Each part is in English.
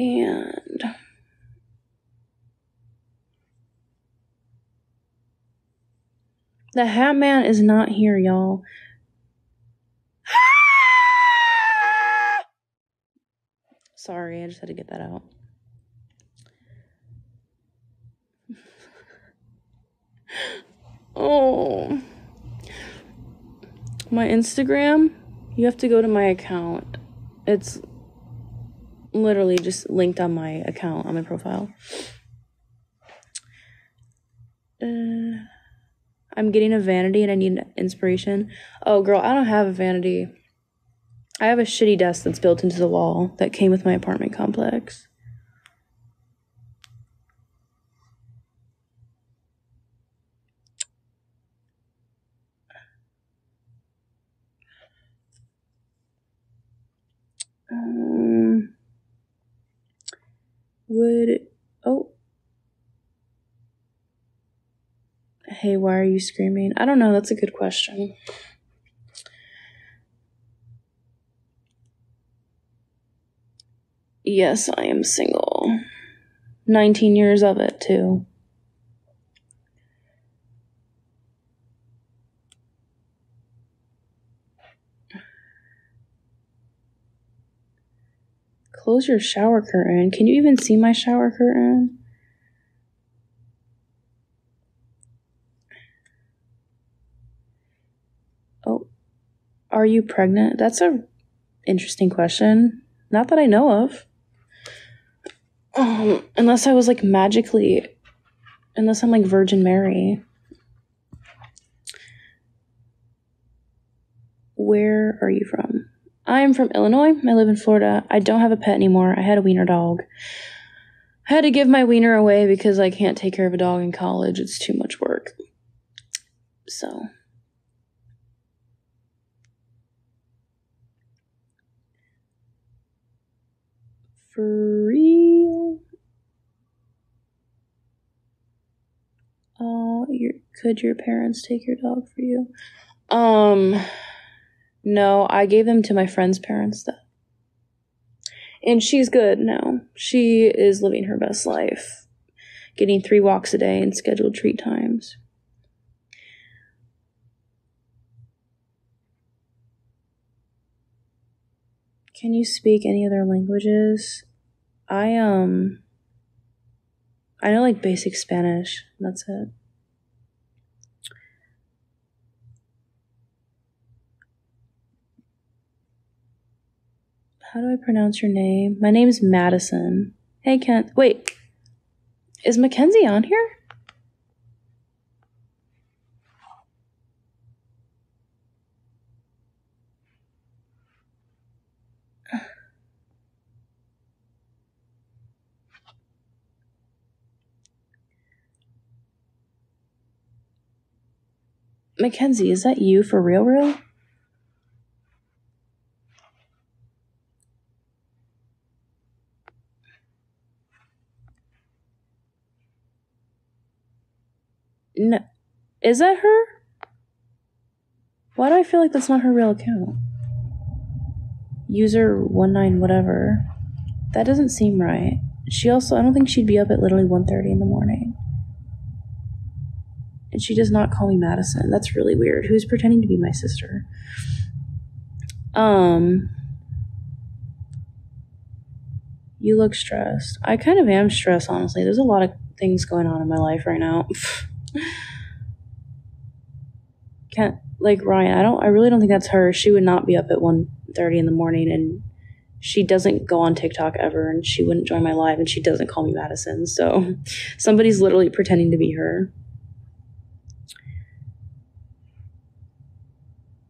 And the Hat Man is not here, y'all. Sorry, I just had to get that out. oh. My Instagram, you have to go to my account. It's literally just linked on my account on my profile. Uh, I'm getting a vanity and I need inspiration. Oh, girl, I don't have a vanity. I have a shitty desk that's built into the wall that came with my apartment complex. Would oh. Hey why are you screaming? I don't know that's a good question. Yes i am single. 19 years of it too close your shower curtain can you even see my shower curtain Oh, are you pregnant? That's a interesting question. Not that I know of. Um, unless I was like magically, unless I'm like Virgin Mary. Where are you from? I'm from Illinois. I live in Florida. I don't have a pet anymore. I had a wiener dog. I had to give my wiener away because I can't take care of a dog in college. It's too much work. So. For real? Oh, your could your parents take your dog for you? Um, no, I gave them to my friend's parents though. And she's good now. She is living her best life, getting three walks a day and scheduled treat times. Can you speak any other languages? I um I know like basic Spanish. That's it. How do I pronounce your name? My name is Madison. Hey Kent. Wait. Is Mackenzie on here? Mackenzie, is that you for real, real? No, is that her? Why do I feel like that's not her real account? User one nine whatever. That doesn't seem right. She also, I don't think she'd be up at literally 1.30 in the morning. And she does not call me Madison. That's really weird. Who's pretending to be my sister? Um, you look stressed. I kind of am stressed, honestly. There's a lot of things going on in my life right now. Can't like Ryan. I don't. I really don't think that's her. She would not be up at 1.30 in the morning, and she doesn't go on TikTok ever, and she wouldn't join my live, and she doesn't call me Madison. So somebody's literally pretending to be her.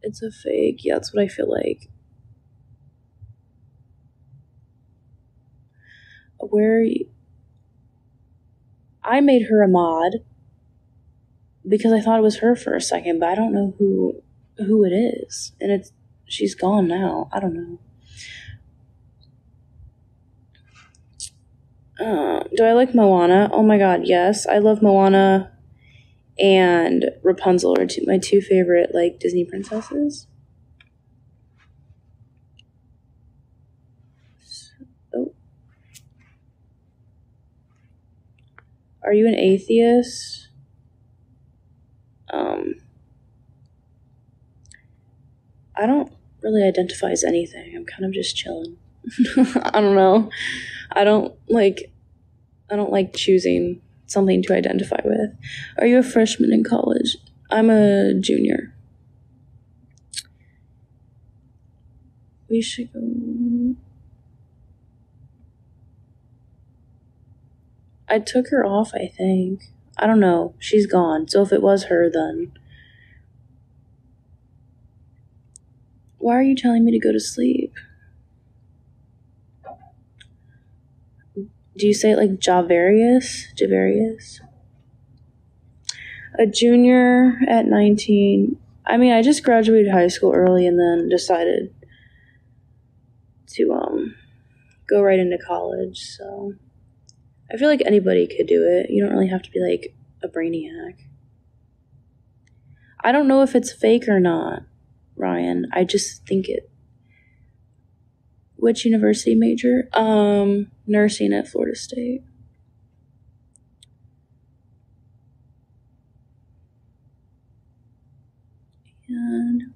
It's a fake. Yeah, that's what I feel like. Where you, I made her a mod because I thought it was her for a second, but I don't know who who it is, and it's she's gone now. I don't know. Uh, do I like Moana? Oh my god, yes. I love Moana and Rapunzel are two, my two favorite like Disney princesses. Oh. Are you an atheist? Um, I don't really identify as anything. I'm kind of just chilling. I don't know. I don't like I don't like choosing something to identify with. Are you a freshman in college? I'm a junior. We should go. I took her off, I think. I don't know. She's gone. So if it was her, then. Why are you telling me to go to sleep? Do you say it like Javarius? Javarius? A junior at 19. I mean, I just graduated high school early and then decided to um go right into college, so I feel like anybody could do it. You don't really have to be like a brainiac. I don't know if it's fake or not, Ryan. I just think it. Which university major? Um, nursing at Florida State. And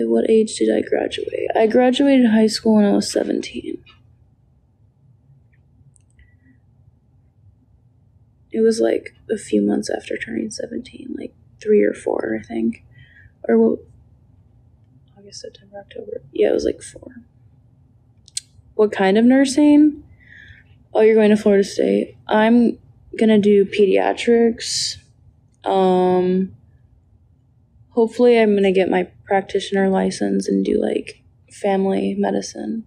at what age did I graduate? I graduated high school when I was 17. It was like a few months after turning 17, like three or four, I think. Or what? August, September, October. Yeah, it was like four. What kind of nursing? Oh, you're going to Florida State. I'm gonna do pediatrics. Um, hopefully, I'm gonna get my practitioner license and do like family medicine.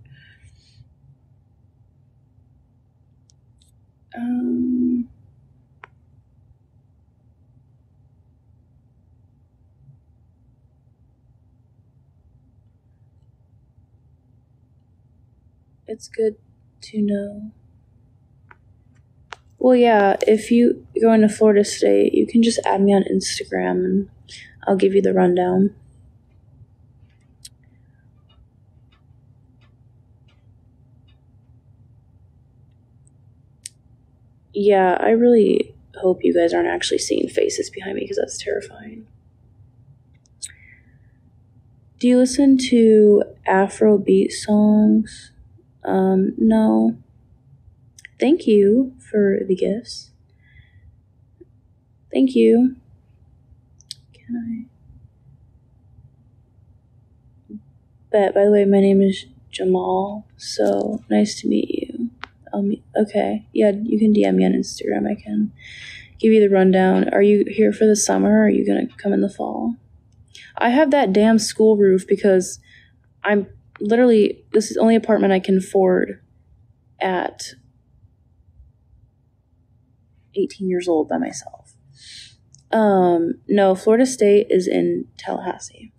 Um, it's good to know. Well, yeah, if you go into Florida State, you can just add me on Instagram and I'll give you the rundown. Yeah, I really hope you guys aren't actually seeing faces behind me because that's terrifying. Do you listen to Afrobeat songs? Um, no. Thank you for the gifts. Thank you. Can I? But by the way, my name is Jamal. So nice to meet you. I'll meet. Okay, yeah, you can DM me on Instagram. I can give you the rundown. Are you here for the summer? Or are you gonna come in the fall? I have that damn school roof because I'm literally this is the only apartment I can afford at 18 years old by myself. Um, no, Florida State is in Tallahassee.